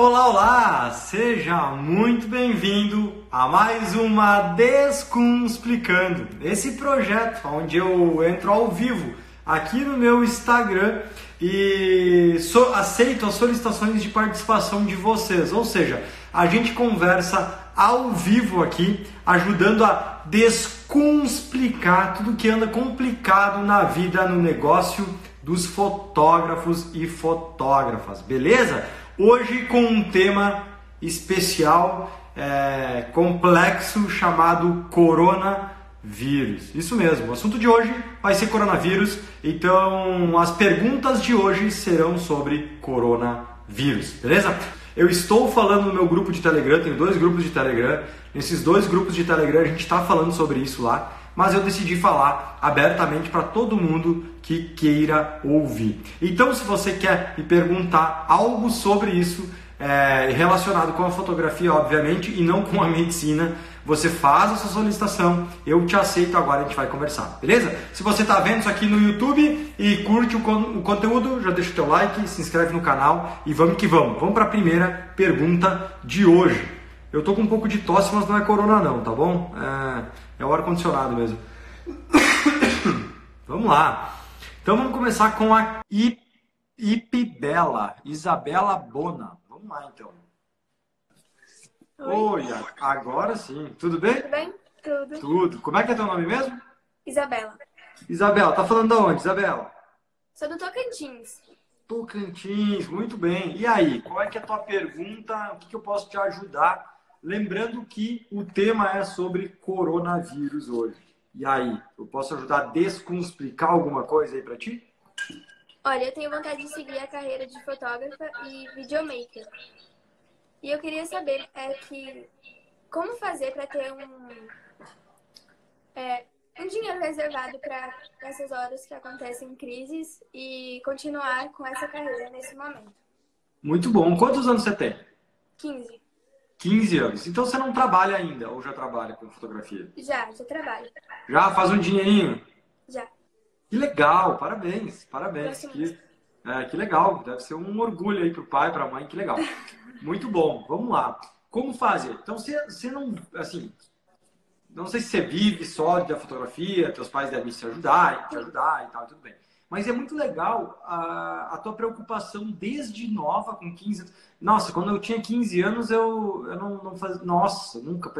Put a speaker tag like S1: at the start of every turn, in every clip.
S1: Olá, olá! Seja muito bem-vindo a mais uma Descunsplicando, esse projeto onde eu entro ao vivo aqui no meu Instagram e so aceito as solicitações de participação de vocês, ou seja, a gente conversa ao vivo aqui, ajudando a descomplicar tudo que anda complicado na vida, no negócio dos fotógrafos e fotógrafas, beleza? Hoje com um tema especial, é, complexo, chamado coronavírus. Isso mesmo, o assunto de hoje vai ser coronavírus, então as perguntas de hoje serão sobre coronavírus, beleza? Eu estou falando no meu grupo de Telegram, tenho dois grupos de Telegram. Nesses dois grupos de Telegram a gente está falando sobre isso lá, mas eu decidi falar abertamente para todo mundo que queira ouvir. Então, se você quer me perguntar algo sobre isso, é, relacionado com a fotografia, obviamente, e não com a medicina, você faz a sua solicitação, eu te aceito agora, a gente vai conversar, beleza? Se você está vendo isso aqui no YouTube e curte o, con o, conteúdo, já deixa o teu like, se inscreve no canal e vamos que vamos. Vamos para a primeira pergunta de hoje. Eu tô com um pouco de tosse, mas não é corona não, tá bom? É, é o ar-condicionado mesmo. vamos lá. Então vamos começar com a Ipibela, Isabela Bona. Vamos lá então. Oi. Oi, agora sim. Tudo bem?
S2: Tudo bem? Tudo.
S1: Tudo. Como é que é teu nome mesmo?
S2: Isabela.
S1: Isabela, tá falando de onde, Isabela?
S2: Sou do Tocantins.
S1: Tocantins, muito bem. E aí, qual é que é a tua pergunta? O que, que eu posso te ajudar? Lembrando que o tema é sobre coronavírus hoje. E aí, eu posso ajudar a descomplicar alguma coisa aí para ti?
S2: Olha, eu tenho vontade de seguir a carreira de fotógrafa e videomaker. E eu queria saber é que como fazer para ter um é, um dinheiro reservado para essas horas que acontecem crises e continuar com essa carreira nesse momento.
S1: Muito bom. Quantos anos você tem?
S2: 15.
S1: 15 anos. Então você não trabalha ainda ou já trabalha com fotografia?
S2: Já, já trabalho.
S1: Já faz um dinheirinho?
S2: Já.
S1: Que legal, parabéns, parabéns. Que, é, que legal, deve ser um orgulho aí pro pai, pra mãe, que legal. Muito bom, vamos lá. Como fazer? Então você, você não, assim, não sei se você vive só da fotografia, teus pais devem te ajudar, te ajudar e tal, tudo bem. Mas é muito legal a, a tua preocupação desde nova, com 15 anos. Nossa, quando eu tinha 15 anos, eu, eu não, não fazia. Nossa, nunca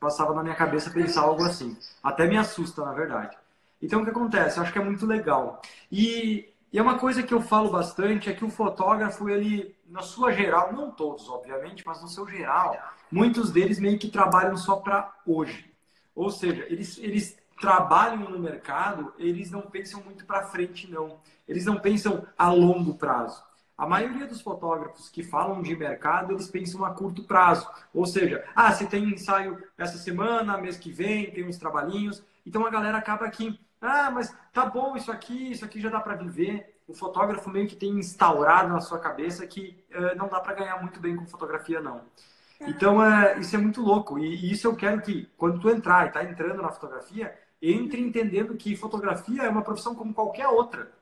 S1: passava na minha cabeça pensar algo assim. Até me assusta, na verdade. Então, o que acontece? Eu acho que é muito legal. E, e é uma coisa que eu falo bastante: é que o fotógrafo, ele, na sua geral, não todos, obviamente, mas no seu geral, muitos deles meio que trabalham só para hoje. Ou seja, eles, eles trabalham no mercado, eles não pensam muito para frente, não. Eles não pensam a longo prazo. A maioria dos fotógrafos que falam de mercado, eles pensam a curto prazo. Ou seja, ah, se tem ensaio essa semana, mês que vem, tem uns trabalhinhos. Então a galera acaba aqui, ah, mas tá bom isso aqui, isso aqui já dá para viver. O fotógrafo meio que tem instaurado na sua cabeça que uh, não dá para ganhar muito bem com fotografia, não. Então, é, isso é muito louco. E, e isso eu quero que, quando tu entrar e tá entrando na fotografia, entre entendendo que fotografia é uma profissão como qualquer outra,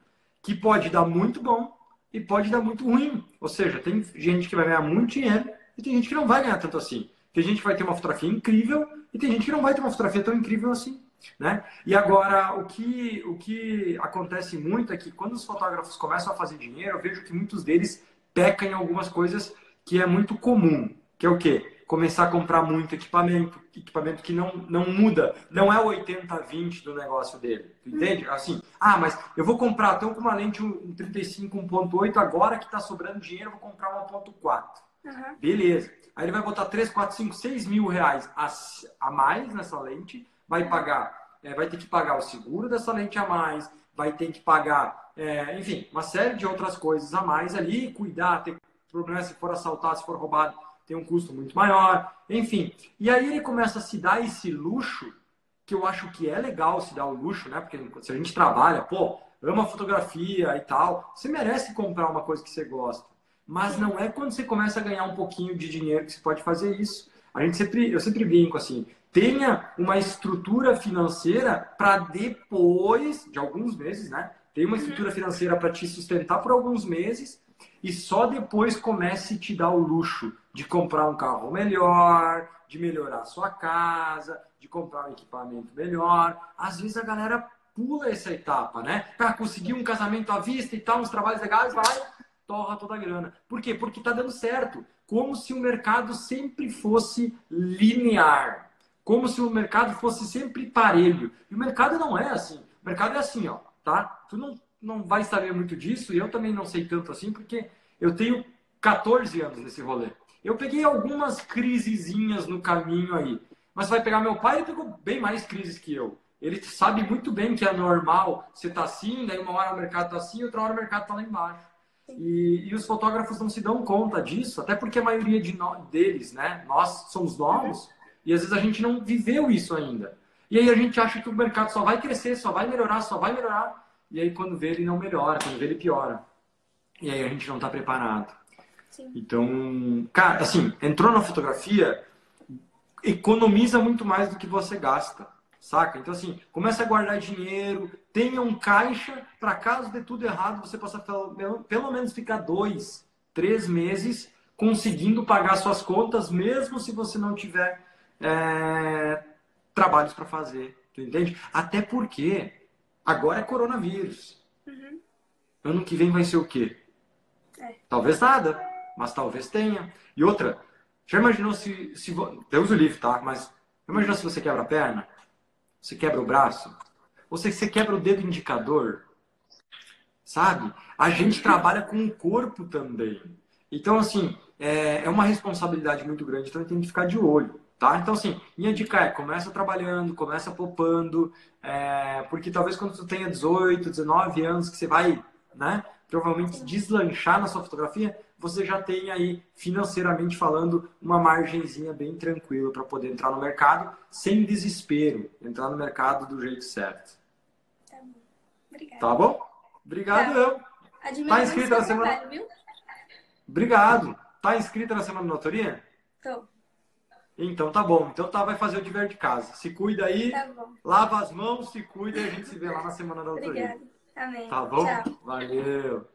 S1: que pode dar muito bom e pode dar muito ruim. Ou seja, tem gente que vai ganhar muito dinheiro e tem gente que não vai ganhar tanto assim. Tem gente que vai ter uma fotografia incrível e tem gente que não vai ter uma fotografia tão incrível assim. Né? E agora, o que, o que acontece muito é que quando os fotógrafos começam a fazer dinheiro, eu vejo que muitos deles pecam em algumas coisas que é muito comum, que é o quê? Começar a comprar muito equipamento, equipamento que não, não muda, não é o 80-20 do negócio dele, entende? Assim, ah, mas eu vou comprar, estou com uma lente um 35 1.8, agora que está sobrando dinheiro, eu vou comprar uma 1.4. Uhum. Beleza. Aí ele vai botar 3, 4, 5, 6 mil reais a, a mais nessa lente, vai pagar, é, vai ter que pagar o seguro dessa lente a mais, vai ter que pagar, é, enfim, uma série de outras coisas a mais ali, cuidar, ter problema se for assaltado, se for roubado, tem um custo muito maior, enfim. E aí ele começa a se dar esse luxo, que eu acho que é legal se dar o luxo, né? Porque se a gente trabalha, pô, ama fotografia e tal, você merece comprar uma coisa que você gosta. Mas não é quando você começa a ganhar um pouquinho de dinheiro que você pode fazer isso. A gente sempre, eu sempre brinco assim, tenha uma estrutura financeira para depois de alguns meses, né? Tem uma estrutura financeira para te sustentar por alguns meses e só depois comece a te dar o luxo de comprar um carro melhor, de melhorar sua casa, de comprar um equipamento melhor. Às vezes a galera pula essa etapa, né? Para conseguir um casamento à vista e tal, uns trabalhos legais, vai, torra toda a grana. Por quê? Porque está dando certo. Como se o mercado sempre fosse linear. Como se o mercado fosse sempre parelho. E o mercado não é assim. O mercado é assim, ó, tá? Tu não, não vai saber muito disso, e eu também não sei tanto assim, porque eu tenho 14 anos nesse rolê. Eu peguei algumas crisezinhas no caminho aí. Mas vai pegar meu pai, ele pegou bem mais crises que eu. Ele sabe muito bem que é normal você tá assim, daí uma hora o mercado tá assim, outra hora o mercado tá lá embaixo. E, e os fotógrafos não se dão conta disso, até porque a maioria de no, deles, né? Nós somos novos e às vezes a gente não viveu isso ainda. E aí a gente acha que o mercado só vai crescer, só vai melhorar, só vai melhorar. E aí quando vê ele não melhora, quando vê ele piora. E aí a gente não está preparado. Sim. Então, cara, assim, entrou na fotografia, economiza muito mais do que você gasta, saca? Então, assim, começa a guardar dinheiro, tenha um caixa para caso dê tudo errado, você possa pelo, pelo menos ficar dois, três meses conseguindo pagar suas contas, mesmo se você não tiver é, trabalhos para fazer, tu entende? Até porque agora é coronavírus. Uhum. Ano que vem vai ser o quê? É. Talvez nada, mas talvez tenha. E outra, já imaginou se. se Deus o livre, tá? Mas imaginou se você quebra a perna? Você quebra o braço? Ou se você quebra o dedo indicador? Sabe? A gente trabalha com o corpo também. Então, assim, é, é uma responsabilidade muito grande, então tem que ficar de olho. Tá? Então, assim, minha dica é, começa trabalhando, começa poupando, é, porque talvez quando tu tenha 18, 19 anos, que você vai, né, provavelmente deslanchar na sua fotografia, você já tem aí, financeiramente falando, uma margenzinha bem tranquila para poder entrar no mercado sem desespero, entrar no mercado do jeito certo. Tá bom. Obrigada. Tá bom? Obrigado, tá. eu. Tá inscrita na semana. Viu? Obrigado. Tá inscrita na semana de notoria? Tô. Então tá bom. Então tá, vai fazer o dever de casa. Se cuida aí, tá lava as mãos, se cuida e a gente se vê lá na semana da autoria.
S2: Obrigada. Amém.
S1: Tá bom? Tchau. Valeu.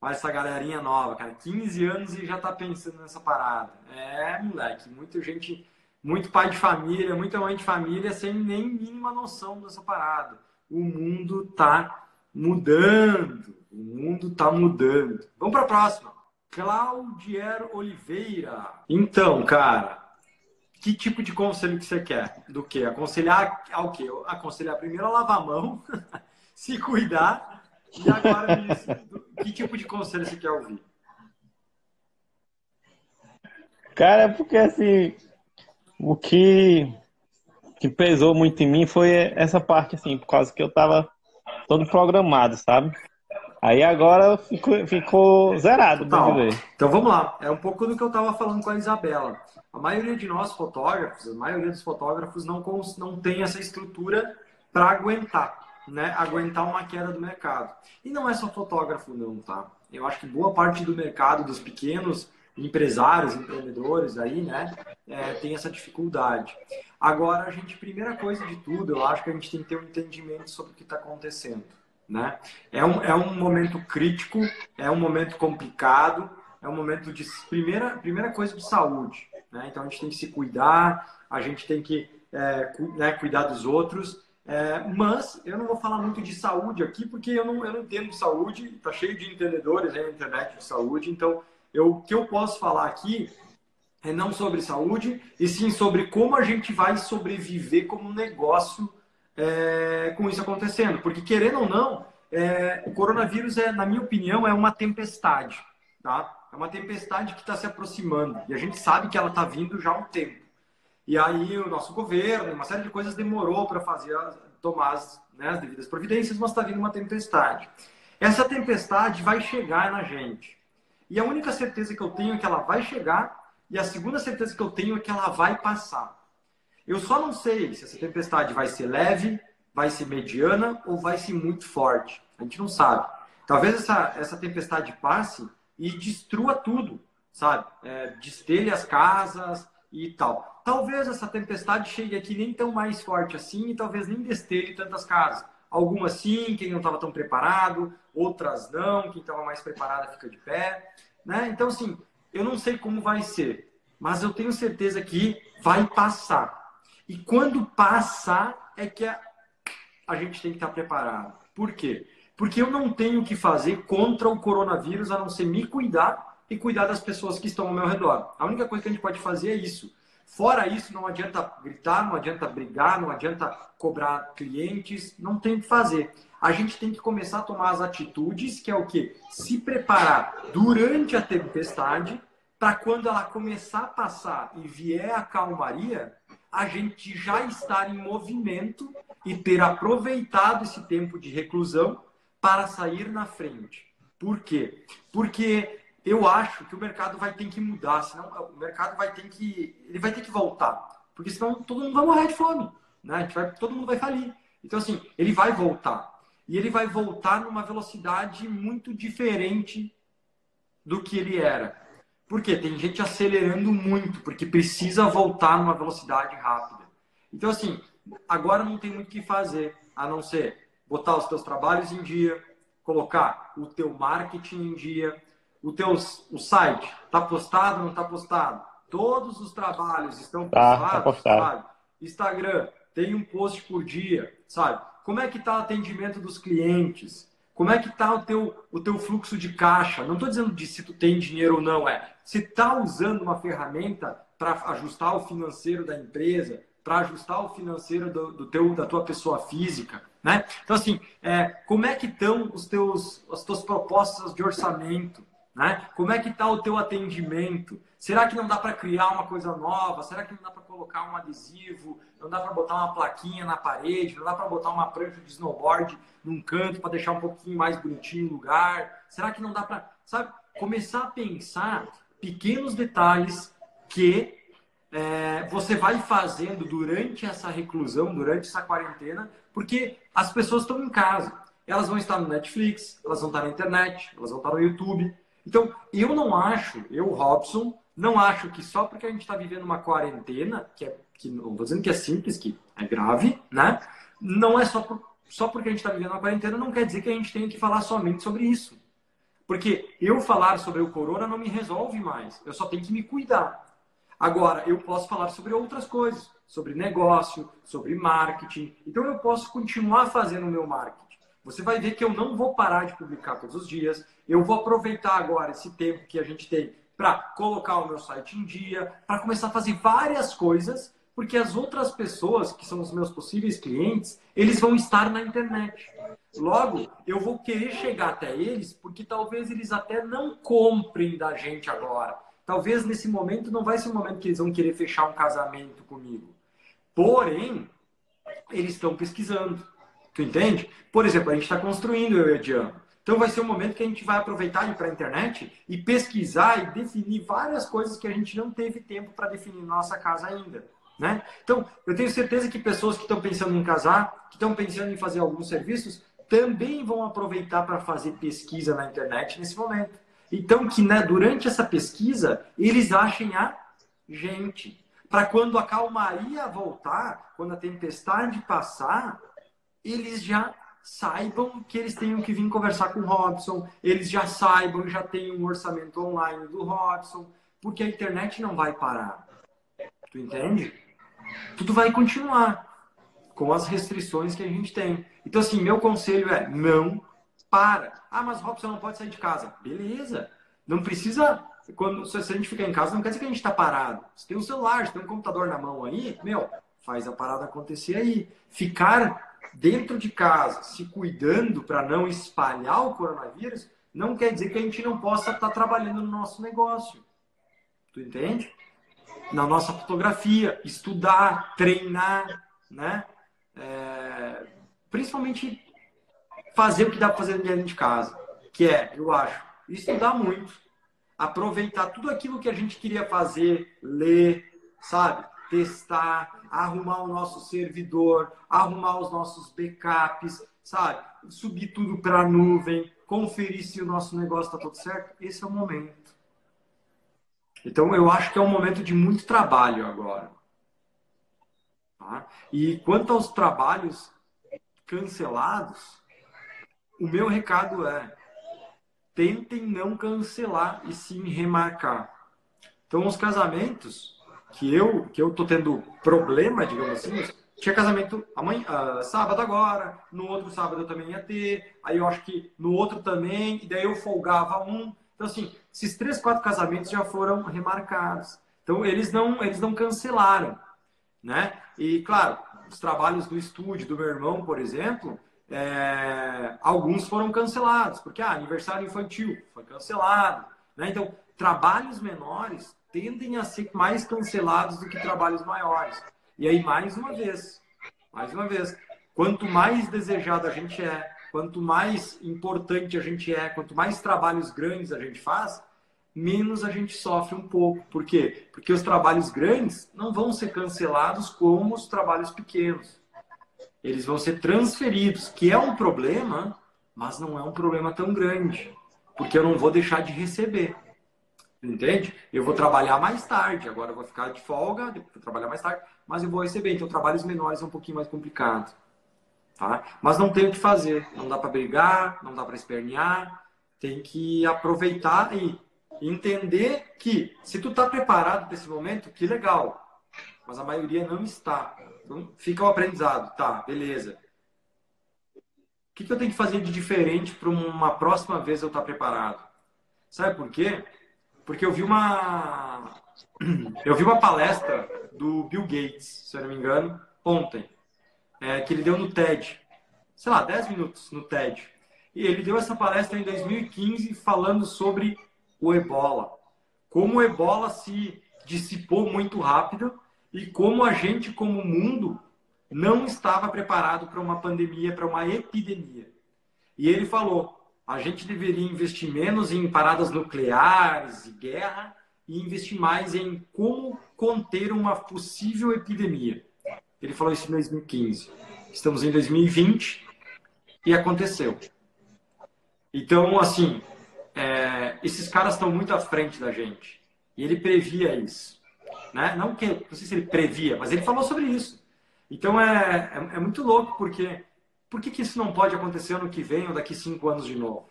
S1: Olha essa galerinha nova, cara. 15 anos e já tá pensando nessa parada. É, moleque, muita gente, muito pai de família, muita mãe de família sem nem mínima noção dessa parada. O mundo tá mudando. O mundo tá mudando. Vamos para a próxima. Claudier Oliveira. Então, cara, que tipo de conselho que você quer? Do que? Aconselhar ao quê? Aconselhar primeiro a lavar a mão, se cuidar, e agora que tipo de conselho você quer ouvir?
S3: Cara, porque assim, o que, que pesou muito em mim foi essa parte, assim, por causa que eu tava todo programado, sabe? Aí agora ficou, ficou zerado,
S1: Total. Então vamos lá. É um pouco do que eu estava falando com a Isabela. A maioria de nós fotógrafos, a maioria dos fotógrafos não, não tem essa estrutura para aguentar, né? Aguentar uma queda do mercado. E não é só fotógrafo não, tá? Eu acho que boa parte do mercado dos pequenos empresários, empreendedores aí, né, é, tem essa dificuldade. Agora, a gente, primeira coisa de tudo, eu acho que a gente tem que ter um entendimento sobre o que está acontecendo. Né? É, um, é um momento crítico, é um momento complicado, é um momento de primeira, primeira coisa de saúde. Né? Então a gente tem que se cuidar, a gente tem que é, cu, né, cuidar dos outros. É, mas eu não vou falar muito de saúde aqui, porque eu não, eu não entendo de saúde, está cheio de entendedores aí na internet de saúde, então eu, o que eu posso falar aqui é não sobre saúde, e sim sobre como a gente vai sobreviver como negócio é, com isso acontecendo. Porque, querendo ou não, é, o coronavírus, é, na minha opinião, é uma tempestade. Tá? É uma tempestade que está se aproximando. E a gente sabe que ela está vindo já há um tempo. E aí o nosso governo, uma série de coisas demorou para fazer tomar as, né, as devidas providências, mas está vindo uma tempestade. Essa tempestade vai chegar na gente. E a única certeza que eu tenho é que ela vai chegar, e a segunda certeza que eu tenho é que ela vai passar. Eu só não sei se essa tempestade vai ser leve, vai ser mediana ou vai ser muito forte. A gente não sabe. Talvez essa, essa tempestade passe e destrua tudo, sabe? É, destelhe as casas e tal. Talvez essa tempestade chegue aqui nem tão mais forte assim e talvez nem destelhe tantas casas. Algumas sim, quem não estava tão preparado, outras não, quem estava mais preparada fica de pé. Né? Então, assim, eu não sei como vai ser, mas eu tenho certeza que vai passar. E quando passar, é que a, a gente tem que estar preparado. Por quê? Porque eu não tenho o que fazer contra o coronavírus a não ser me cuidar e cuidar das pessoas que estão ao meu redor. A única coisa que a gente pode fazer é isso. Fora isso, não adianta gritar, não adianta brigar, não adianta cobrar clientes, não tem o que fazer. A gente tem que começar a tomar as atitudes, que é o quê? Se preparar durante a tempestade, para quando ela começar a passar e vier a calmaria, a gente já estar em movimento e ter aproveitado esse tempo de reclusão para sair na frente. Por quê? Porque eu acho que o mercado vai ter que mudar, senão o mercado vai ter que ele vai ter que voltar, porque senão todo mundo vai morrer de fome, né? Vai, todo mundo vai falir. Então assim, ele vai voltar e ele vai voltar numa velocidade muito diferente do que ele era. Por quê? Tem gente acelerando muito, porque precisa voltar numa velocidade rápida. Então assim, agora não tem muito o que fazer, a não ser botar os teus trabalhos em dia, colocar o teu marketing em dia, o teu o site está postado ou não está postado? Todos os trabalhos estão
S3: tá, tá postados, tá postado.
S1: sabe? Instagram tem um post por dia, sabe? Como é que está o atendimento dos clientes? Como é que está o teu, o teu fluxo de caixa? Não estou dizendo de se tu tem dinheiro ou não, é se está usando uma ferramenta para ajustar o financeiro da empresa, para ajustar o financeiro do, do, teu, da tua pessoa física, né? Então, assim, é, como é que estão os teus, as tuas propostas de orçamento? Né? Como é que está o teu atendimento? Será que não dá para criar uma coisa nova? Será que não dá para colocar um adesivo? Não dá para botar uma plaquinha na parede? Não dá para botar uma prancha de snowboard num canto para deixar um pouquinho mais bonitinho o lugar? Será que não dá para, sabe, começar a pensar pequenos detalhes que é, você vai fazendo durante essa reclusão, durante essa quarentena, porque as pessoas estão em casa. Elas vão estar no Netflix, elas vão estar na internet, elas vão estar no YouTube. Então, eu não acho, eu, Robson, não acho que só porque a gente está vivendo uma quarentena, que, é, que não estou dizendo que é simples, que é grave, né? Não é só, por, só porque a gente está vivendo uma quarentena, não quer dizer que a gente tenha que falar somente sobre isso. Porque eu falar sobre o corona não me resolve mais. Eu só tenho que me cuidar. Agora, eu posso falar sobre outras coisas, sobre negócio, sobre marketing. Então, eu posso continuar fazendo o meu marketing. Você vai ver que eu não vou parar de publicar todos os dias. Eu vou aproveitar agora esse tempo que a gente tem para colocar o meu site em dia, para começar a fazer várias coisas, porque as outras pessoas, que são os meus possíveis clientes, eles vão estar na internet. Logo, eu vou querer chegar até eles, porque talvez eles até não comprem da gente agora. Talvez nesse momento não vai ser o momento que eles vão querer fechar um casamento comigo. Porém, eles estão pesquisando. Tu entende? Por exemplo, a gente está construindo eu e a Diana. Então vai ser um momento que a gente vai aproveitar ir para a internet e pesquisar e definir várias coisas que a gente não teve tempo para definir na nossa casa ainda. Né? Então, eu tenho certeza que pessoas que estão pensando em casar, que estão pensando em fazer alguns serviços, também vão aproveitar para fazer pesquisa na internet nesse momento. Então, que né, durante essa pesquisa, eles achem a gente. Para quando a calmaria voltar, quando a tempestade passar, eles já saibam que eles tenham que vir conversar com o Robson, eles já saibam, já tem um orçamento online do Robson, porque a internet não vai parar. Tu entende? Tudo vai continuar com as restrições que a gente tem. Então, assim, meu conselho é não para. Ah, mas Robson não pode sair de casa. Beleza. Não precisa. Quando, se a gente ficar em casa, não quer dizer que a gente está parado. Você tem um celular, você tem um computador na mão aí, meu, faz a parada acontecer aí. Ficar dentro de casa, se cuidando para não espalhar o coronavírus, não quer dizer que a gente não possa estar tá trabalhando no nosso negócio. Tu entende? Na nossa fotografia, estudar, treinar, né? É, principalmente fazer o que dá para fazer dentro de casa, que é, eu acho, estudar muito, aproveitar tudo aquilo que a gente queria fazer, ler, sabe? testar, arrumar o nosso servidor, arrumar os nossos backups, sabe? Subir tudo para a nuvem, conferir se o nosso negócio está tudo certo. Esse é o momento. Então, eu acho que é um momento de muito trabalho agora. Tá? E quanto aos trabalhos cancelados, o meu recado é: tentem não cancelar e sim remarcar. Então, os casamentos que eu que eu tô tendo problema, digamos assim, tinha casamento amanhã, uh, sábado agora, no outro sábado eu também ia ter, aí eu acho que no outro também, e daí eu folgava um. Então, assim, esses três, quatro casamentos já foram remarcados. Então, eles não, eles não cancelaram, né? E, claro, os trabalhos do estúdio do meu irmão, por exemplo, é, alguns foram cancelados, porque, ah, aniversário infantil foi cancelado, né? Então, trabalhos menores tendem a ser mais cancelados do que trabalhos maiores. E aí, mais uma vez, mais uma vez, quanto mais desejado a gente é, quanto mais importante a gente é, quanto mais trabalhos grandes a gente faz, menos a gente sofre um pouco. Por quê? Porque os trabalhos grandes não vão ser cancelados como os trabalhos pequenos. Eles vão ser transferidos, que é um problema, mas não é um problema tão grande, porque eu não vou deixar de receber. Entende? Eu vou trabalhar mais tarde, agora eu vou ficar de folga, vou trabalhar mais tarde, mas eu vou receber. Então, trabalhos menores é um pouquinho mais complicado. Tá? Mas não tem o que fazer. Não dá para brigar, não dá para espernear. Tem que aproveitar e entender que se tu está preparado para esse momento, que legal. Mas a maioria não está. Então, fica o aprendizado. Tá, beleza. O que, que eu tenho que fazer de diferente para uma próxima vez eu estar tá preparado? Sabe por quê? Porque eu vi uma eu vi uma palestra do Bill Gates, se eu não me engano, ontem, é, que ele deu no TED. Sei lá, 10 minutos no TED. E ele deu essa palestra em 2015 falando sobre o ebola. Como o ebola se dissipou muito rápido e como a gente, como mundo, não estava preparado para uma pandemia, para uma epidemia. E ele falou: a gente deveria investir menos em paradas nucleares e guerra e investir mais em como conter uma possível epidemia. Ele falou isso em 2015. Estamos em 2020 e aconteceu. Então, assim, é, esses caras estão muito à frente da gente. E ele previa isso. Né? Não que, não sei se ele previa, mas ele falou sobre isso. Então é, é, é muito louco, porque por que, que isso não pode acontecer ano que vem ou daqui cinco anos de novo?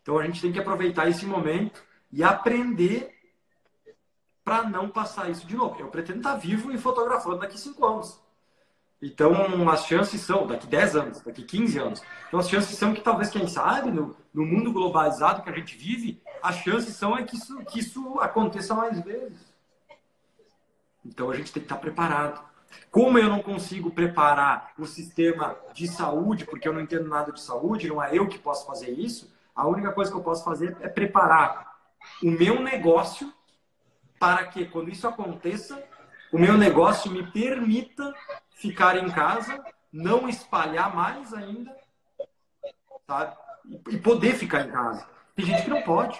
S1: Então a gente tem que aproveitar esse momento e aprender para não passar isso de novo. Eu pretendo estar vivo e fotografando daqui cinco anos. Então, as chances são, daqui 10 anos, daqui 15 anos. Então, as chances são que talvez, quem sabe, no, no mundo globalizado que a gente vive, as chances são é que isso, que isso aconteça mais vezes. Então, a gente tem que estar preparado. Como eu não consigo preparar o sistema de saúde, porque eu não entendo nada de saúde, não é eu que posso fazer isso, a única coisa que eu posso fazer é preparar o meu negócio para que, quando isso aconteça, o meu negócio me permita ficar em casa, não espalhar mais ainda, sabe? E poder ficar em casa. Tem gente que não pode.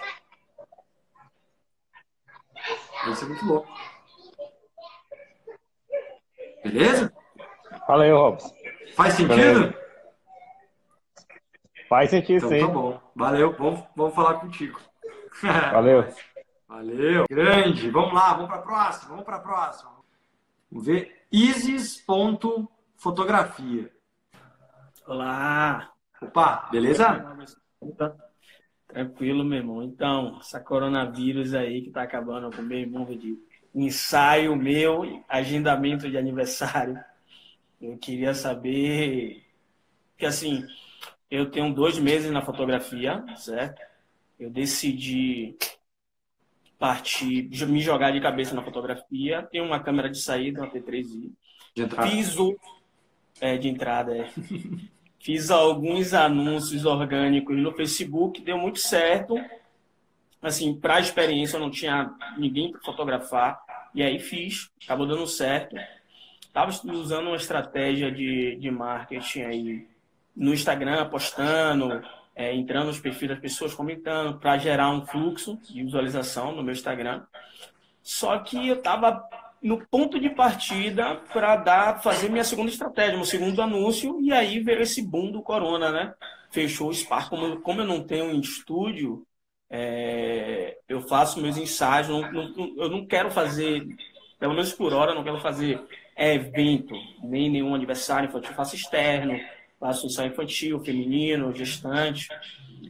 S1: Isso é muito louco. Beleza?
S3: Fala aí, Robson.
S1: Faz sentido? Beleza.
S3: Faz sentido, então,
S1: sim. Tá bom. Valeu, vamos, vamos falar contigo.
S3: Valeu.
S1: Valeu. Grande. Vamos lá, vamos para a próxima. Vamos para a próxima. Vamos ver. Isis.fotografia.
S4: Olá.
S1: Opa, beleza?
S4: Tranquilo, meu irmão. Então, essa coronavírus aí que tá acabando com o meu irmão de ensaio meu, agendamento de aniversário. Eu queria saber que assim, eu tenho dois meses na fotografia, certo? Eu decidi partir, me jogar de cabeça na fotografia. Tenho uma câmera de saída, uma T3i.
S1: De entrada.
S4: Fiz o... É, de entrada, é. Fiz alguns anúncios orgânicos no Facebook, deu muito certo. Assim, para a experiência, eu não tinha ninguém para fotografar. E aí fiz, acabou dando certo. Estava usando uma estratégia de, de marketing aí no Instagram, postando, é, entrando nos perfis das pessoas, comentando, para gerar um fluxo de visualização no meu Instagram. Só que eu estava no ponto de partida para dar fazer minha segunda estratégia, meu segundo anúncio, e aí veio esse boom do corona, né? Fechou o Spark. Como, como eu não tenho um estúdio, é, eu faço meus ensaios, não, não, eu não quero fazer, pelo menos por hora, não quero fazer evento, nem nenhum aniversário, eu faço externo, Faço ensaio infantil, feminino, gestante.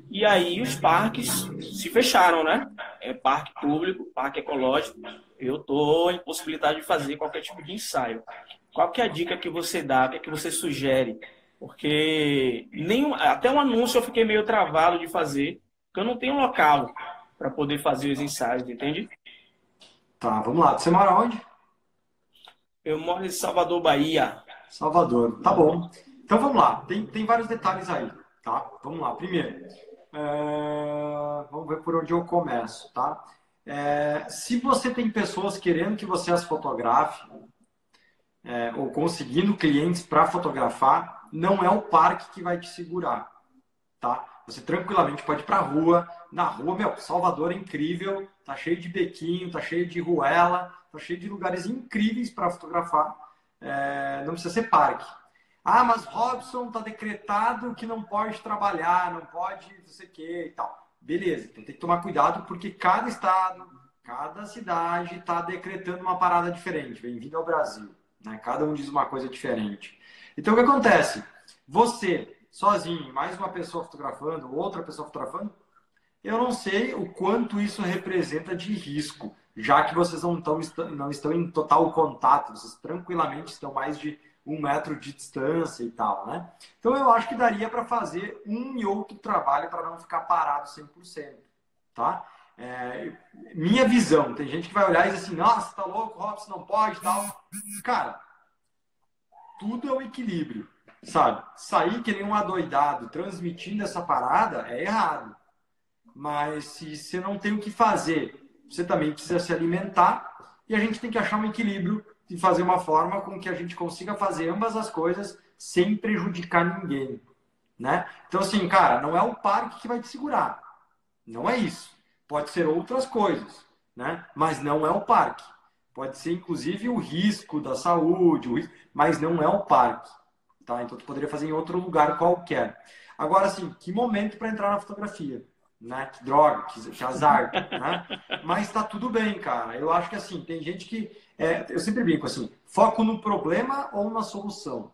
S4: E aí os parques se fecharam, né? É parque público, parque ecológico. Eu estou impossibilitado de fazer qualquer tipo de ensaio. Qual que é a dica que você dá, o que, é que você sugere? Porque nenhum, até um anúncio eu fiquei meio travado de fazer, porque eu não tenho local para poder fazer os ensaios, entende?
S1: Tá, vamos lá. Você mora onde?
S4: Eu moro em Salvador, Bahia.
S1: Salvador, tá bom. Então vamos lá. Tem, tem vários detalhes aí, tá? Vamos lá. Primeiro, é... vamos ver por onde eu começo, tá? É... Se você tem pessoas querendo que você as fotografe, é... ou conseguindo clientes para fotografar, não é o parque que vai te segurar, tá? Você tranquilamente pode ir para a rua. Na rua, meu, Salvador é incrível, tá cheio de bequinho, tá cheio de ruela, tá cheio de lugares incríveis para fotografar. É, não precisa ser parque. Ah, mas Robson tá decretado que não pode trabalhar, não pode não sei o que e tal. Beleza, então tem que tomar cuidado porque cada estado, cada cidade está decretando uma parada diferente. Bem-vindo ao Brasil. Né? Cada um diz uma coisa diferente. Então o que acontece? Você sozinho, mais uma pessoa fotografando, outra pessoa fotografando, eu não sei o quanto isso representa de risco, já que vocês não estão, não estão em total contato, vocês tranquilamente estão mais de um metro de distância e tal, né? Então eu acho que daria para fazer um e outro trabalho para não ficar parado 100%, tá? É, minha visão, tem gente que vai olhar e diz assim, nossa, tá louco, Robson não pode tal. Cara, tudo é um equilíbrio sabe? Sair que nem um adoidado transmitindo essa parada é errado. Mas se você não tem o que fazer, você também precisa se alimentar e a gente tem que achar um equilíbrio e fazer uma forma com que a gente consiga fazer ambas as coisas sem prejudicar ninguém, né? Então assim, cara, não é o parque que vai te segurar. Não é isso. Pode ser outras coisas, né? Mas não é o parque. Pode ser inclusive o risco da saúde, mas não é o parque. Tá? Então, tu poderia fazer em outro lugar qualquer. Agora, assim, que momento para entrar na fotografia? Né? Que droga, que, que azar. né? Mas tá tudo bem, cara. Eu acho que, assim, tem gente que... É, eu sempre brinco, assim, foco no problema ou na solução.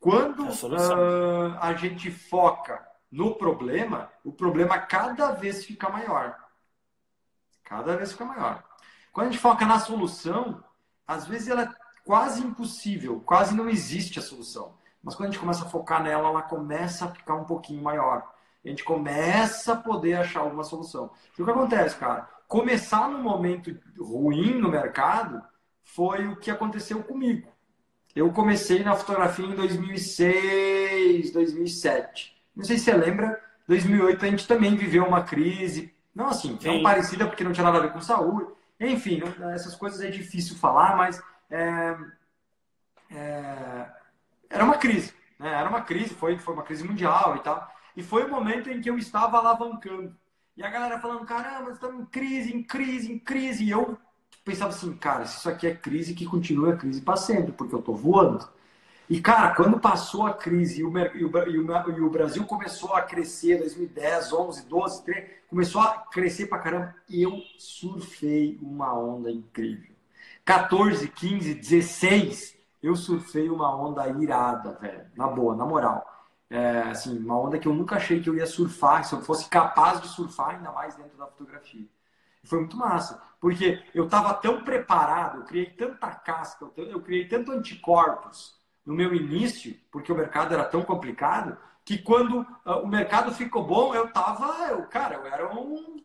S1: Quando uh, a gente foca no problema, o problema cada vez fica maior. Cada vez fica maior. Quando a gente foca na solução, às vezes ela é quase impossível, quase não existe a solução. Mas quando a gente começa a focar nela, ela começa a ficar um pouquinho maior. A gente começa a poder achar alguma solução. E o que acontece, cara? Começar num momento ruim no mercado foi o que aconteceu comigo. Eu comecei na fotografia em 2006, 2007. Não sei se você lembra, 2008 a gente também viveu uma crise, não assim, Sim. não parecida porque não tinha nada a ver com saúde. Enfim, essas coisas é difícil falar, mas é, é, era uma crise. Né? Era uma crise, foi, foi uma crise mundial e tal. E foi o momento em que eu estava alavancando. E a galera falando, caramba, estamos em crise, em crise, em crise. E eu pensava assim, cara, se isso aqui é crise, que continue a crise para sempre, porque eu estou voando. E, cara, quando passou a crise e o, e o, e o, e o Brasil começou a crescer, 2010, 11, 12, 13, começou a crescer pra caramba, eu surfei uma onda incrível. 14, 15, 16, eu surfei uma onda irada, velho. Na boa, na moral. É, assim, uma onda que eu nunca achei que eu ia surfar, se eu fosse capaz de surfar, ainda mais dentro da fotografia. Foi muito massa, porque eu estava tão preparado, eu criei tanta casca, eu criei tanto anticorpos no meu início, porque o mercado era tão complicado, que quando uh, o mercado ficou bom, eu tava, eu, cara, eu era um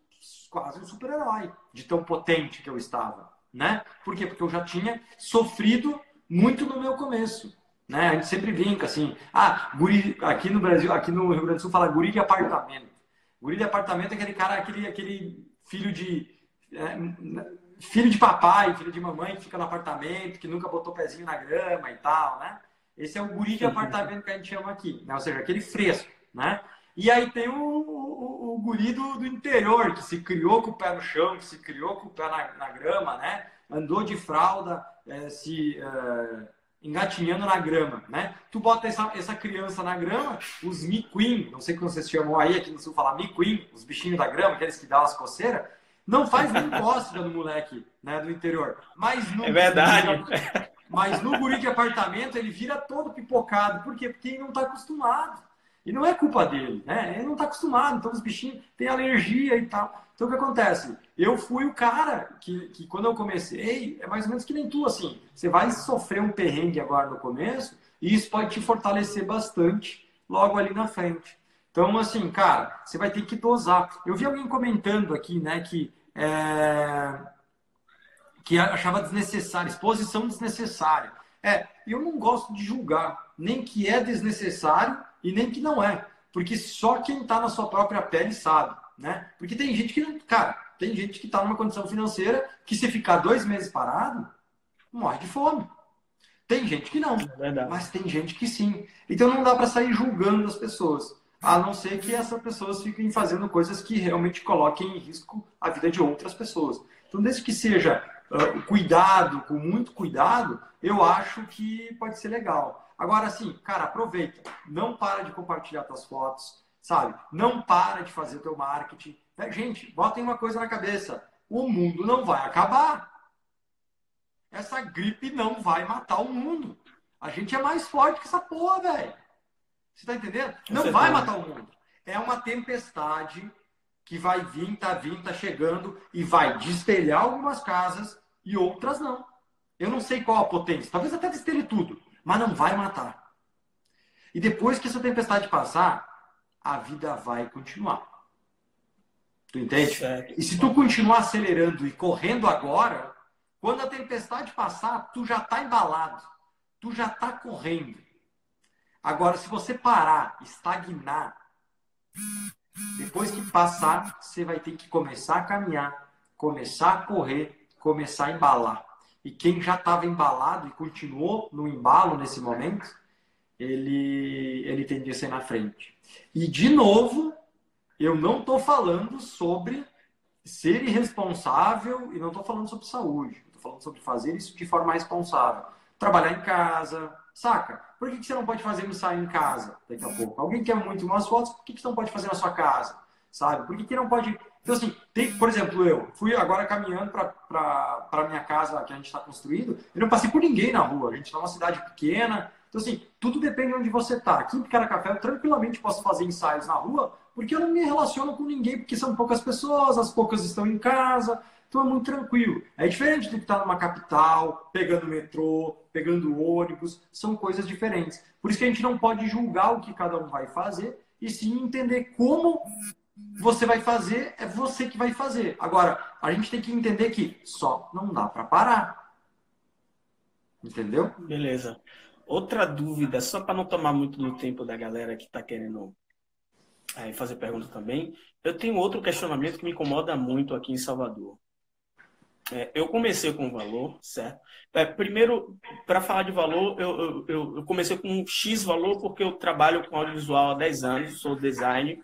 S1: quase um super-herói de tão potente que eu estava, né? Por quê? Porque eu já tinha sofrido muito no meu começo. Né? A gente sempre brinca assim, ah, guri, aqui no Brasil, aqui no Rio Grande do Sul fala guri de apartamento. Guri de apartamento é aquele cara, aquele, aquele filho de é, filho de papai, filho de mamãe que fica no apartamento, que nunca botou pezinho na grama e tal, né? Esse é o guri de apartamento que a gente chama aqui, né? Ou seja, aquele fresco, né? E aí tem o, o, o guri do, do, interior, que se criou com o pé no chão, que se criou com o pé na, na grama, né? Andou de fralda, é, se é, engatinhando na grama, né? Tu bota essa, essa criança na grama, os miquim, não sei como vocês chamam aí, aqui no sul falar miquim, os bichinhos da grama, aqueles que dão as coceiras, não faz nem cócega no moleque né, do interior. Mas no,
S4: é verdade.
S1: Mas no guri de apartamento, ele vira todo pipocado. Por quê? Porque ele não está acostumado. E não é culpa dele, né? Ele não está acostumado. Então os bichinhos têm alergia e tal. Então o que acontece? Eu fui o cara que, que quando eu comecei, é mais ou menos que nem tu, assim. Você vai sofrer um perrengue agora no começo e isso pode te fortalecer bastante logo ali na frente. Então, assim, cara, você vai ter que dosar. Eu vi alguém comentando aqui, né, que é, que achava desnecessário, exposição desnecessária. É, eu não gosto de julgar nem que é desnecessário e nem que não é, porque só quem está na sua própria pele sabe, né? Porque tem gente que, cara, tem gente que está numa condição financeira que se ficar dois meses parado, morre de fome. Tem gente que não, é mas tem gente que sim. Então não dá para sair julgando as pessoas, a não ser que essas pessoas fiquem fazendo coisas que realmente coloquem em risco a vida de outras pessoas. Então, desde que seja uh, cuidado, com muito cuidado, eu acho que pode ser legal. Agora, assim, cara, aproveita. Não para de compartilhar suas fotos, sabe? Não para de fazer teu marketing. É, gente, botem uma coisa na cabeça. O mundo não vai acabar. Essa gripe não vai matar o mundo. A gente é mais forte que essa porra, velho. Você tá entendendo? Não vai matar o mundo. É uma tempestade que vai vir, tá vindo, tá chegando e vai destelhar algumas casas e outras não. Eu não sei qual a potência. Talvez até destelhe tudo, mas não vai matar. E depois que essa tempestade passar, a vida vai continuar. Tu entende? Certo. E se tu continuar acelerando e correndo agora, quando a tempestade passar, tu já está embalado. Tu já está correndo. Agora, se você parar, estagnar, depois que passar, você vai ter que começar a caminhar, começar a correr, começar a embalar. E quem já estava embalado e continuou no embalo nesse momento, ele, ele tendia a ser na frente. E, de novo, eu não estou falando sobre ser irresponsável e não estou falando sobre saúde. Estou falando sobre fazer isso de forma responsável. Trabalhar em casa, saca? Por que, que você não pode fazer ensaio em casa daqui a pouco? Alguém quer muito umas fotos, por que, que você não pode fazer na sua casa? Sabe? Por que, que não pode. Então, assim, tem, por exemplo, eu fui agora caminhando para minha casa que a gente está construindo, eu não passei por ninguém na rua. A gente está numa cidade pequena. Então, assim, tudo depende de onde você está. Aqui em Café eu tranquilamente posso fazer ensaios na rua, porque eu não me relaciono com ninguém, porque são poucas pessoas, as poucas estão em casa. Então é muito tranquilo. É diferente do que estar tá numa capital, pegando metrô, pegando ônibus, são coisas diferentes. Por isso que a gente não pode julgar o que cada um vai fazer, e sim entender como você vai fazer, é você que vai fazer. Agora, a gente tem que entender que só não dá para parar. Entendeu?
S4: Beleza. Outra dúvida, só para não tomar muito do tempo da galera que está querendo aí, fazer pergunta também. Eu tenho outro questionamento que me incomoda muito aqui em Salvador. É, eu comecei com valor, certo? É, primeiro, para falar de valor, eu, eu, eu, comecei com um X valor porque eu trabalho com audiovisual há 10 anos, sou design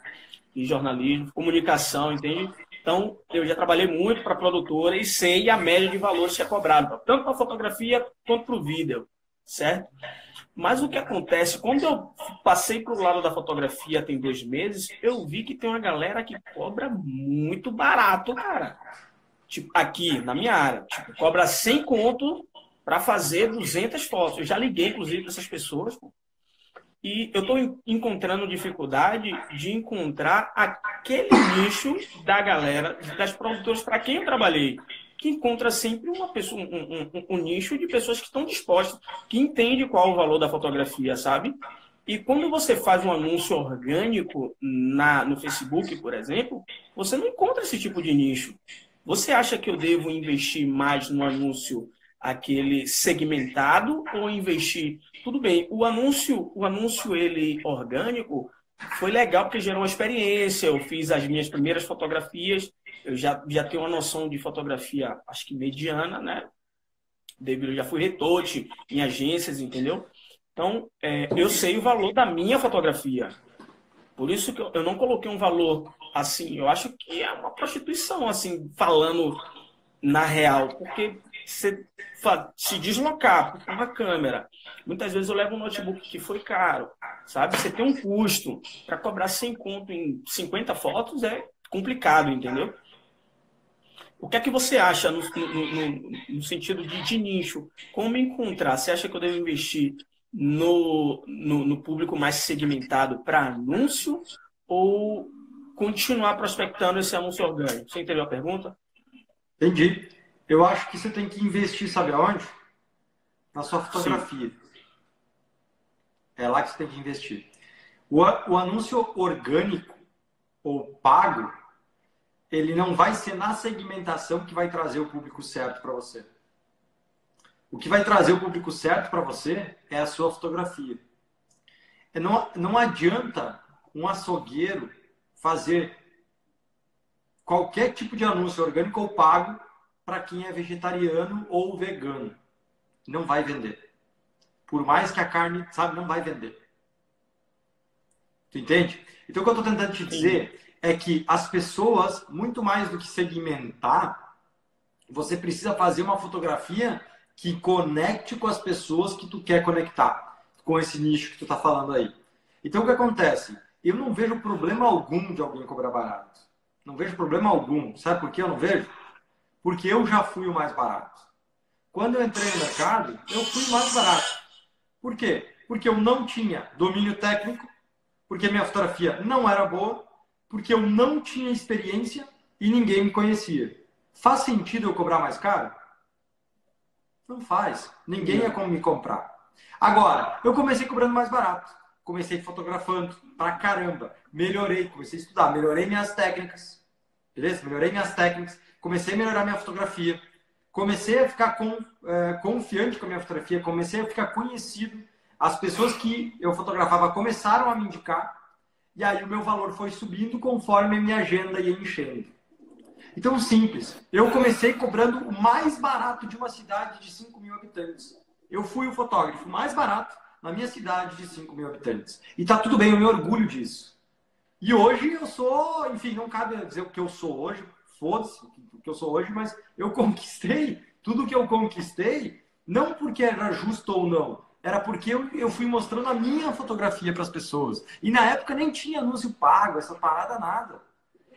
S4: e jornalismo, comunicação, entende? Então, eu já trabalhei muito para produtora e sei a média de valores que é cobrado, tanto para fotografia quanto para o vídeo, certo? Mas o que acontece, quando eu passei para o lado da fotografia tem dois meses, eu vi que tem uma galera que cobra muito barato, cara tipo, aqui na minha área, tipo, cobra 100 conto para fazer 200 fotos. Eu já liguei, inclusive, para essas pessoas. Pô. E eu estou encontrando dificuldade de encontrar aquele nicho da galera, das produtoras para quem eu trabalhei, que encontra sempre uma pessoa, um, um, um, nicho de pessoas que estão dispostas, que entende qual o valor da fotografia, sabe? E quando você faz um anúncio orgânico na, no Facebook, por exemplo, você não encontra esse tipo de nicho. Você acha que eu devo investir mais no anúncio aquele segmentado ou investir? Tudo bem, o anúncio, o anúncio ele orgânico foi legal porque gerou uma experiência. Eu fiz as minhas primeiras fotografias, eu já, já tenho uma noção de fotografia, acho que mediana, né? Devido, já fui retote em agências, entendeu? Então, é, eu sei o valor da minha fotografia. Por isso que eu não coloquei um valor assim. Eu acho que é uma prostituição, assim, falando na real. Porque você se deslocar por uma câmera. Muitas vezes eu levo um notebook que foi caro, sabe? Você tem um custo. Para cobrar 100 conto em 50 fotos é complicado, entendeu? O que é que você acha no, no, no, no sentido de, de, nicho? Como encontrar? Você acha que eu devo investir no, no público mais segmentado para anúncio ou continuar prospectando esse anúncio orgânico? Você entendeu a pergunta?
S1: Entendi. Eu acho que você tem que investir, sabe aonde? Na sua fotografia. Sim. É lá que você tem que investir. O, o anúncio orgânico ou pago, ele não vai ser na segmentação que vai trazer o público certo para você. O que vai trazer o público certo para você é a sua fotografia. Não, não adianta um açougueiro fazer qualquer tipo de anúncio orgânico ou pago para quem é vegetariano ou vegano. Não vai vender. Por mais que a carne, sabe, não vai vender. Tu entende? Então o que eu estou tentando te dizer. É que as pessoas, muito mais do que segmentar, você precisa fazer uma fotografia que conecte com as pessoas que tu quer conectar, com esse nicho que tu está falando aí. Então o que acontece? Eu não vejo problema algum de alguém cobrar barato. Não vejo problema algum. Sabe por que eu não vejo? Porque eu já fui o mais barato. Quando eu entrei no mercado, eu fui o mais barato. Por quê? Porque eu não tinha domínio técnico, porque minha fotografia não era boa, porque eu não tinha experiência e ninguém me conhecia. Faz sentido eu cobrar mais caro? Não faz. Ninguém ia como me comprar. Agora, eu comecei cobrando mais barato. Comecei fotografando pra caramba. Melhorei, comecei a estudar, melhorei minhas técnicas. Beleza? Melhorei minhas técnicas comecei a melhorar minha fotografia, comecei a ficar com, é, confiante com a minha fotografia, comecei a ficar conhecido. As pessoas que eu fotografava começaram a me indicar, e aí o meu valor foi subindo conforme a minha agenda ia enchendo. Então, simples. Eu comecei cobrando o mais barato de uma cidade de 5 mil habitantes. Eu fui o fotógrafo mais barato na minha cidade de 5 mil habitantes. E tá tudo bem, eu me orgulho disso. E hoje eu sou, enfim, não cabe dizer o que eu sou hoje, foda-se o que eu sou hoje, mas eu conquistei tudo que eu conquistei, não porque era justo ou não, era porque eu, eu fui mostrando a minha fotografia para as pessoas. E na época nem tinha anúncio pago, essa parada nada.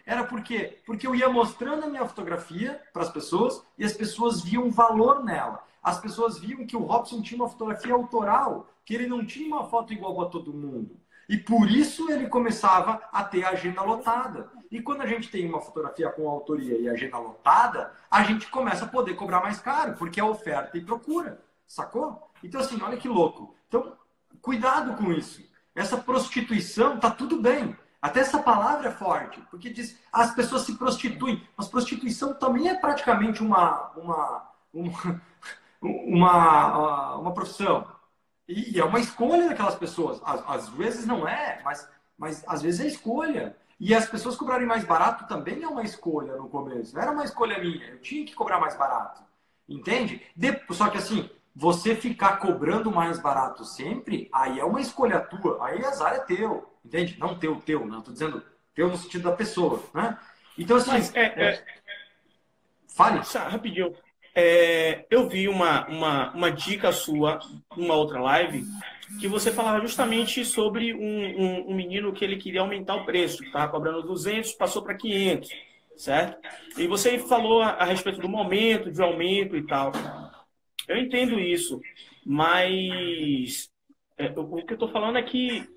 S1: Era porque porque eu ia mostrando a minha fotografia para as pessoas e as pessoas viam valor nela. As pessoas viam que o Robson tinha uma fotografia autoral, que ele não tinha uma foto igual a todo mundo. E por isso ele começava a ter a agenda lotada. E quando a gente tem uma fotografia com autoria e agenda lotada, a gente começa a poder cobrar mais caro, porque é oferta e procura. Sacou? Então, assim, olha que louco. Então, cuidado com isso. Essa prostituição tá tudo bem. Até essa palavra é forte, porque diz as pessoas se prostituem. Mas prostituição também é praticamente uma, uma, uma, uma, uma profissão. E, é uma escolha daquelas pessoas. Às, às, vezes não é, mas, mas às vezes é escolha. E as pessoas cobrarem mais barato também é uma escolha no começo. Não era uma escolha minha. Eu tinha que cobrar mais barato. Entende? De, só que assim, você ficar cobrando mais barato sempre, aí é uma escolha tua. Aí azar é teu. Entende? Não teu, teu. Não estou dizendo teu no sentido da pessoa. Né? Então, assim. Mas, é, é... é
S4: fale. Rapidinho. É, eu vi uma, uma, uma dica sua numa outra live que você falava justamente sobre um, um, um menino que ele queria aumentar o preço, estava cobrando 200, passou para 500, certo? E você falou a, a, respeito do momento de aumento e tal. Eu entendo isso, mas é, o, que eu estou falando é que,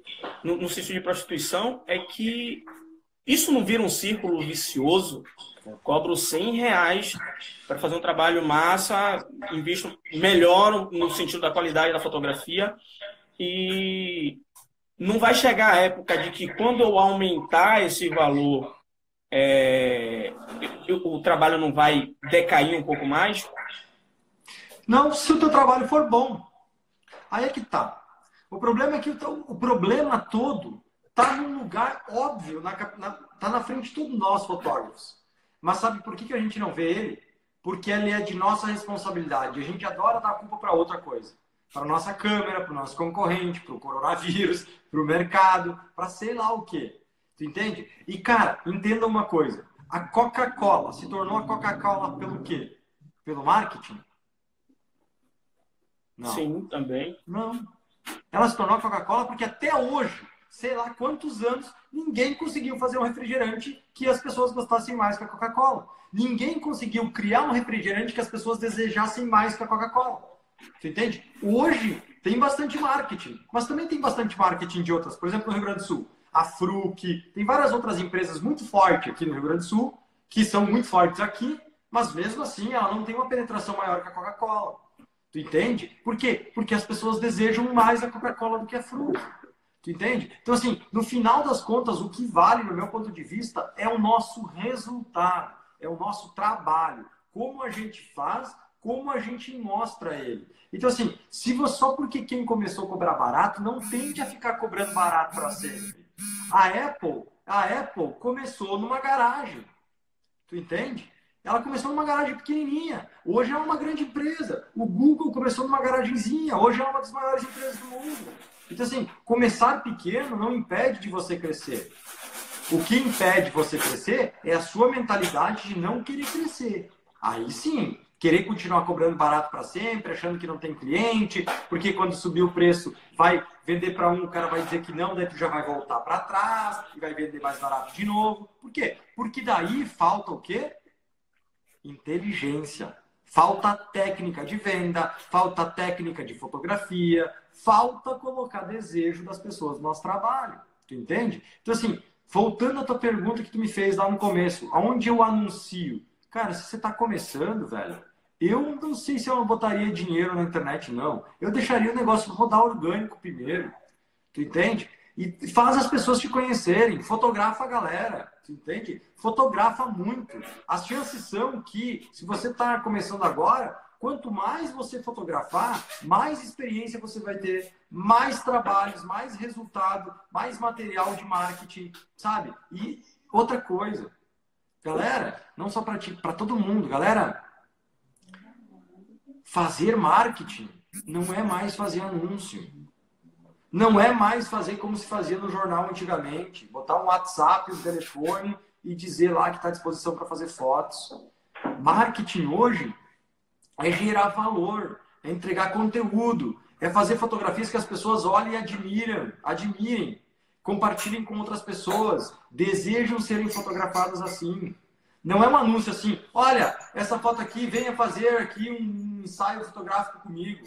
S4: no, no sentido de prostituição, é que isso não vira um círculo vicioso cobro 100 reais para fazer um trabalho massa, invisto melhor no sentido da qualidade da fotografia e não vai chegar a época de que quando eu aumentar esse valor, é, o trabalho não vai decair um pouco mais?
S1: Não, se o teu trabalho for bom. Aí é que tá. O problema é que o, problema todo tá num lugar óbvio, na, na, tá na frente de todos nós fotógrafos. Mas sabe por que, que a gente não vê ele? Porque ele é de nossa responsabilidade. A gente adora dar culpa para outra coisa. Para nossa câmera, para o nosso concorrente, para o coronavírus, para o mercado, para sei lá o quê. Tu entende? E, cara, entenda uma coisa. A Coca-Cola se tornou a Coca-Cola pelo quê? Pelo marketing?
S4: Não. Sim, também.
S1: Não. Ela se tornou a Coca-Cola porque até hoje sei lá quantos anos, ninguém conseguiu fazer um refrigerante que as pessoas gostassem mais que a Coca-Cola. Ninguém conseguiu criar um refrigerante que as pessoas desejassem mais que a Coca-Cola. Você entende? Hoje tem bastante marketing, mas também tem bastante marketing de outras. Por exemplo, no Rio Grande do Sul, a Fruc, tem várias outras empresas muito fortes aqui no Rio Grande do Sul, que são muito fortes aqui, mas mesmo assim ela não tem uma penetração maior que a Coca-Cola. Tu entende? Por quê? Porque as pessoas desejam mais a Coca-Cola do que a Fruc. Tu entende? Então, assim, no final das contas, o que vale, no meu ponto de vista, é o nosso resultado, é o nosso trabalho. Como a gente faz, como a gente mostra ele. Então, assim, se você, só porque quem começou a cobrar barato, não tende a ficar cobrando barato para sempre. A Apple, a Apple começou numa garagem. Tu entende? Ela começou numa garagem pequenininha. Hoje é uma grande empresa. O Google começou numa garagenzinha. Hoje é uma das maiores empresas do mundo. Então, assim, começar pequeno não impede de você crescer. O que impede você crescer é a sua mentalidade de não querer crescer. Aí sim, querer continuar cobrando barato para sempre, achando que não tem cliente, porque quando subir o preço vai vender para um, o cara vai dizer que não, daí tu já vai voltar para trás e vai vender mais barato de novo. Por quê? Porque daí falta o quê? Inteligência. Falta técnica de venda, falta técnica de fotografia, falta colocar desejo das pessoas no nosso trabalho. Tu entende? Então, assim, voltando à tua pergunta que tu me fez lá no começo, aonde eu anuncio? Cara, se você está começando, velho, eu não sei se eu botaria dinheiro na internet, não. Eu deixaria o negócio rodar orgânico primeiro. Tu entende? E faz as pessoas te conhecerem, fotografa a galera, entende? Fotografa muito. As chances são que, se você está começando agora, quanto mais você fotografar, mais experiência você vai ter, mais trabalhos, mais resultado, mais material de marketing, sabe? E outra coisa, galera, não só para ti, para todo mundo, galera, fazer marketing não é mais fazer anúncio. Não é mais fazer como se fazia no jornal antigamente, botar um WhatsApp, um telefone e dizer lá que está à disposição para fazer fotos. Marketing hoje é gerar valor, é entregar conteúdo, é fazer fotografias que as pessoas olhem e admiram, admirem, compartilhem com outras pessoas, desejam serem fotografadas assim. Não é um anúncio assim, olha, essa foto aqui, venha fazer aqui um ensaio fotográfico comigo.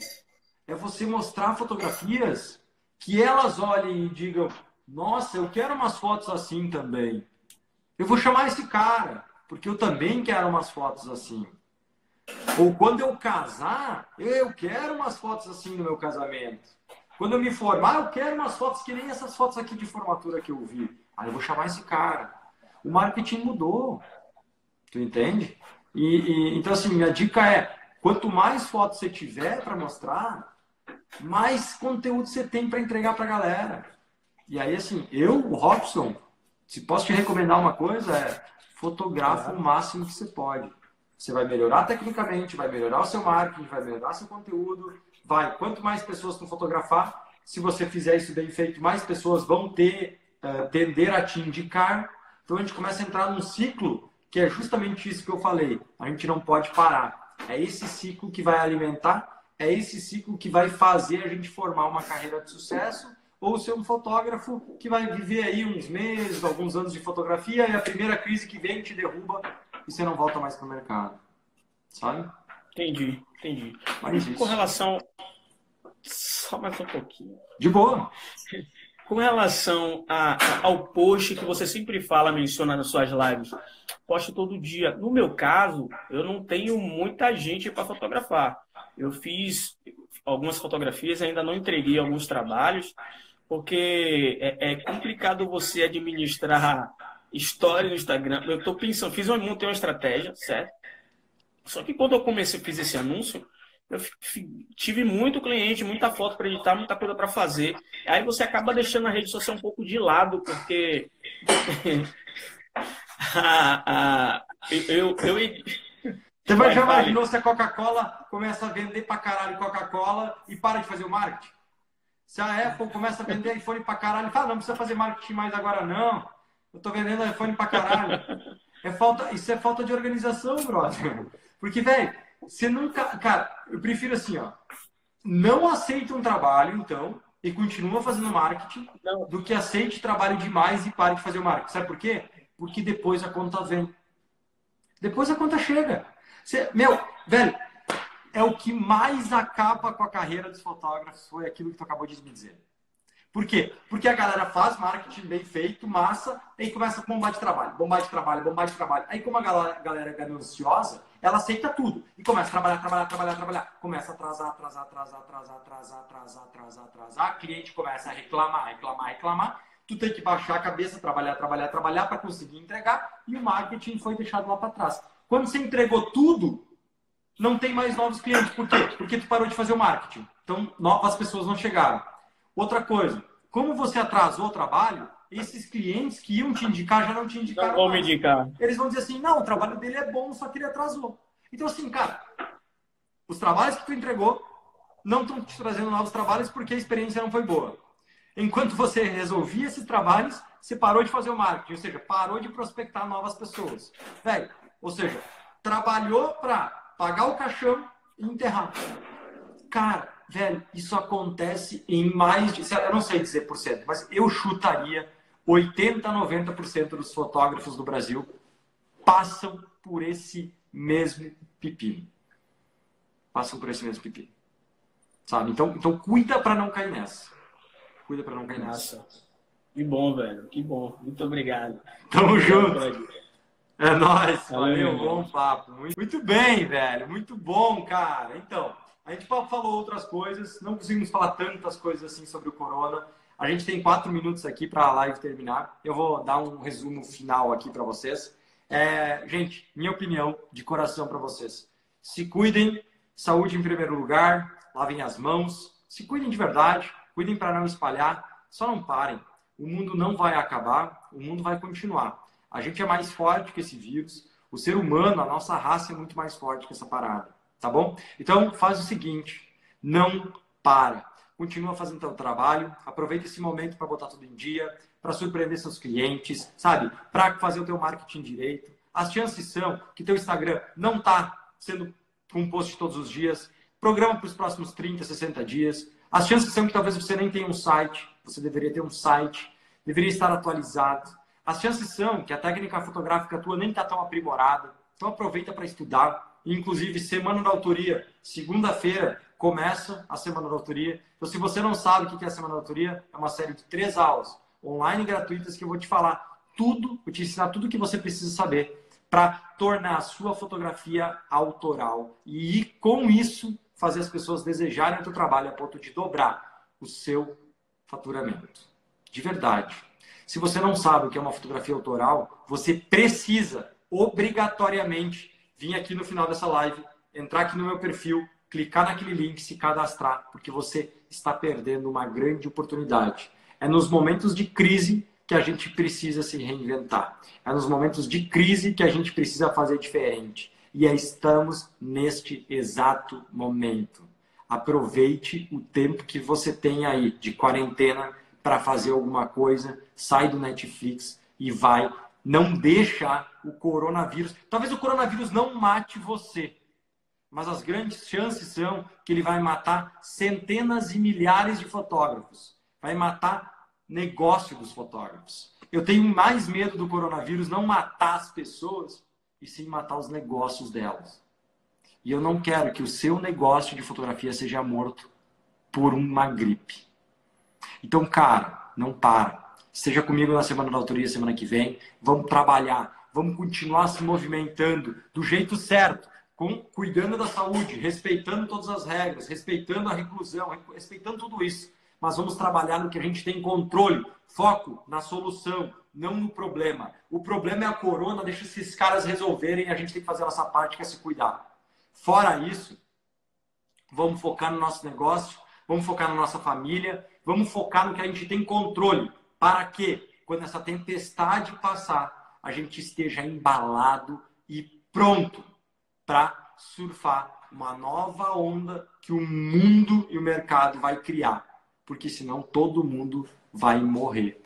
S1: É você mostrar fotografias que elas olhem e digam: Nossa, eu quero umas fotos assim também. Eu vou chamar esse cara, porque eu também quero umas fotos assim. Ou quando eu casar, eu quero umas fotos assim no meu casamento. Quando eu me formar, eu quero umas fotos que nem essas fotos aqui de formatura que eu vi. Aí eu vou chamar esse cara. O marketing mudou. Tu entende? E, e então assim, minha dica é: quanto mais fotos você tiver para mostrar, mais conteúdo você tem para entregar para a galera. E aí, assim, eu, o Robson, se posso te recomendar uma coisa, é fotografa o máximo que você pode. Você vai melhorar tecnicamente, vai melhorar o seu marketing, vai melhorar seu conteúdo, vai. Quanto mais pessoas tu fotografar, se você fizer isso bem feito, mais pessoas vão ter, uh, tender a te indicar. Então a gente começa a entrar num ciclo que é justamente isso que eu falei. A gente não pode parar. É esse ciclo que vai alimentar é esse ciclo que vai fazer a gente formar uma carreira de sucesso ou ser um fotógrafo que vai viver aí uns meses, alguns anos de fotografia e a primeira crise que vem te derruba e você não volta mais para o mercado. Sabe?
S4: Entendi, entendi. Mas com relação. Só mais um pouquinho.
S1: De boa.
S4: Com relação a, ao post que você sempre fala, menciona nas suas lives, posto todo dia. No meu caso, eu não tenho muita gente para fotografar. Eu fiz algumas fotografias, ainda não entreguei alguns trabalhos, porque é, é complicado você administrar história no Instagram. Eu estou pensando, fiz uma, montei uma estratégia, certo? Só que quando eu comecei, fiz esse anúncio, eu tive muito cliente, muita foto para editar, muita coisa para fazer. Aí você acaba deixando a rede social um pouco de lado, porque eu, eu, eu,
S1: você vai, já imaginou se a Coca-Cola começa a vender pra caralho Coca-Cola e para de fazer o marketing? Se a Apple começa a vender iPhone pra caralho, fala, não precisa fazer marketing mais agora, não. Eu tô vendendo iPhone pra caralho. É falta, isso é falta de organização, brother. Porque, velho, você nunca. Cara, eu prefiro assim, ó. Não aceita um trabalho, então, e continua fazendo marketing Não. do que aceite trabalho demais e pare de fazer o marketing. Sabe por quê? Porque depois a conta vem. Depois a conta chega. Você, meu, velho, é o que mais acaba com a carreira dos fotógrafos foi aquilo que tu acabou de me dizer. Por quê? Porque a galera faz marketing bem feito, massa, aí começa a bombar de trabalho, bombar de trabalho, bombar de trabalho. Aí, como a galera, a galera é gananciosa, ela aceita tudo e começa a trabalhar, trabalhar, trabalhar, trabalhar. Começa a atrasar, atrasar, atrasar, atrasar, atrasar, atrasar, atrasar, atrasar. cliente começa a reclamar, reclamar, reclamar. Tu tem que baixar a cabeça, trabalhar, trabalhar, trabalhar para conseguir entregar e o marketing foi deixado lá para trás. Quando você entregou tudo, não tem mais novos clientes. Por quê? Porque tu parou de fazer o marketing. Então, novas pessoas não chegaram. Outra coisa, como você atrasou o trabalho, esses clientes que iam te indicar já não te indicaram. Não
S4: vão me indicar.
S1: Eles vão dizer assim: não, o trabalho dele é bom, só que ele atrasou. Então, assim, cara, os trabalhos que tu entregou não estão te trazendo novos trabalhos porque a experiência não foi boa. Enquanto você resolvia esses trabalhos, você parou de fazer o marketing, ou seja, parou de prospectar novas pessoas. Velho, ou seja, trabalhou para pagar o caixão e enterrar. Cara, velho, isso acontece em mais de. Eu não sei dizer por cento, mas eu chutaria 80, 90% dos fotógrafos do Brasil passam por esse mesmo pepino. Passam por esse mesmo pepino. Sabe? Então, então cuida para não cair nessa. Cuida para não cair Nossa. nessa.
S4: Que bom, velho. Que bom. Muito obrigado.
S1: Tamo junto. É nóis. Valeu, bom papo. Muito, muito bem, velho. Muito bom, cara. Então, a gente falou outras coisas, não conseguimos falar tantas coisas assim sobre o corona. A gente tem quatro minutos aqui para a live terminar. Eu vou dar um resumo final aqui para vocês. É, gente, minha opinião de coração para vocês. Se cuidem, saúde em primeiro lugar, lavem as mãos, se cuidem de verdade, cuidem para não espalhar, só não parem. O mundo não vai acabar, o mundo vai continuar. A gente é mais forte que esse vírus, o ser humano, a nossa raça é muito mais forte que essa parada tá bom? Então, faz o seguinte, não para. Continua fazendo teu trabalho, aproveita esse momento para botar tudo em dia, para surpreender seus clientes, sabe? Para fazer o teu marketing direito. As chances são que teu Instagram não está sendo com post todos os dias. Programa para os próximos 30, 60 dias. As chances são que talvez você nem tenha um site, você deveria ter um site, deveria estar atualizado. As chances são que a técnica fotográfica tua nem está tão aprimorada, então aproveita para estudar, Inclusive, semana da autoria, segunda-feira, começa a semana da autoria. Então, se você não sabe o que é a semana da autoria, é uma série de três aulas online gratuitas que eu vou te falar tudo, vou te ensinar tudo o que você precisa saber para tornar a sua fotografia autoral e com isso fazer as pessoas desejarem o seu trabalho a ponto de dobrar o seu faturamento. De verdade. Se você não sabe o que é uma fotografia autoral, você precisa obrigatoriamente vir aqui no final dessa live, entrar aqui no meu perfil, clicar naquele link, se cadastrar, porque você está perdendo uma grande oportunidade. É nos momentos de crise que a gente precisa se reinventar. É nos momentos de crise que a gente precisa fazer diferente. E estamos neste exato momento. Aproveite o tempo que você tem aí de quarentena para fazer alguma coisa, sai do Netflix e vai não deixa o coronavírus. Talvez o coronavírus não mate você, mas as grandes chances são que ele vai matar centenas e milhares de fotógrafos. Vai matar negócio dos fotógrafos. Eu tenho mais medo do coronavírus não matar as pessoas e sim matar os negócios delas. E eu não quero que o seu negócio de fotografia seja morto por uma gripe. Então, cara, não para Esteja comigo na Semana da Autoria semana que vem. Vamos trabalhar, vamos continuar se movimentando do jeito certo, com, cuidando da saúde, respeitando todas as regras, respeitando a reclusão, respeitando tudo isso. Mas vamos trabalhar no que a gente tem controle, foco na solução, não no problema. O problema é a corona, deixa esses caras resolverem a gente tem que fazer a nossa parte, que é se cuidar. Fora isso, vamos focar no nosso negócio, vamos focar na nossa família, vamos focar no que a gente tem controle para que, quando essa tempestade passar, a gente esteja embalado e pronto para surfar uma nova onda que o mundo e o mercado vai criar. Porque senão todo mundo vai morrer.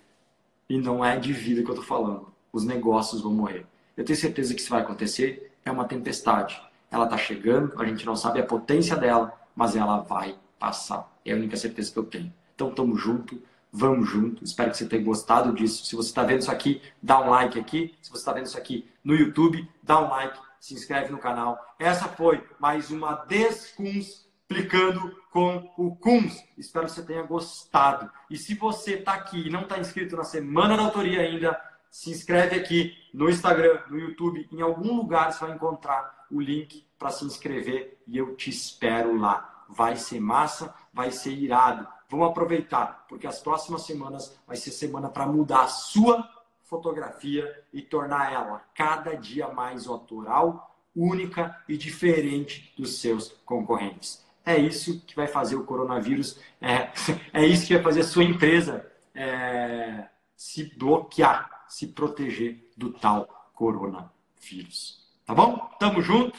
S1: E não é de vida que eu estou falando. Os negócios vão morrer. Eu tenho certeza que isso vai acontecer. É uma tempestade. Ela está chegando, a gente não sabe a potência dela, mas ela vai passar. É a única certeza que eu tenho. Então, tamo junto, vamos junto. Espero que você tenha gostado disso. Se você está vendo isso aqui, dá um like aqui. Se você está vendo isso aqui no YouTube, dá um like, se inscreve no canal. Essa foi mais uma Descunsplicando com o Cuns. Espero que você tenha gostado. E se você está aqui e não está inscrito na Semana da Autoria ainda, se inscreve aqui no Instagram, no YouTube, em algum lugar você vai encontrar o link para se inscrever e eu te espero lá. Vai ser massa, vai ser irado. Vamos aproveitar, porque as próximas semanas vai ser semana para mudar a sua fotografia e tornar ela cada dia mais autoral, única e diferente dos seus concorrentes. É isso que vai fazer o coronavírus, é, é isso que vai fazer a sua empresa é, se bloquear, se proteger do tal coronavírus. Tá bom? Tamo junto.